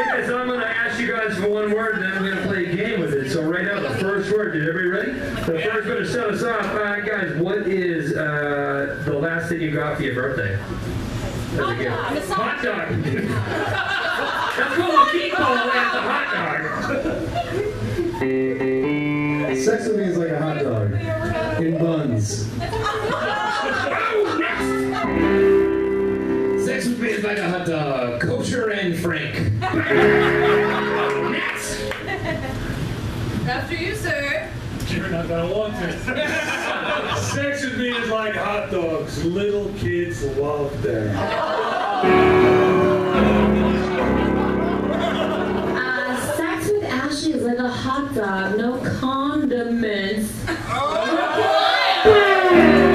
like this. I'm going to ask you guys for one word, and then I'm going to play a game with it. So right now, the first word. Is everybody ready? The first word to set us off. Uh, guys, what is uh, the last thing you got for your birthday? As a gift? Hot dog. Let's go with meatball at the hot dog. Sex with me is like a hot dog in buns. Sex with me is like a hot dog. Kosher and Frank. After you, sir. You're not gonna want this. Sex with me is like hot dogs. Little kids love them. Uh, sex with Ashley is like a hot dog. No condiments. Oh.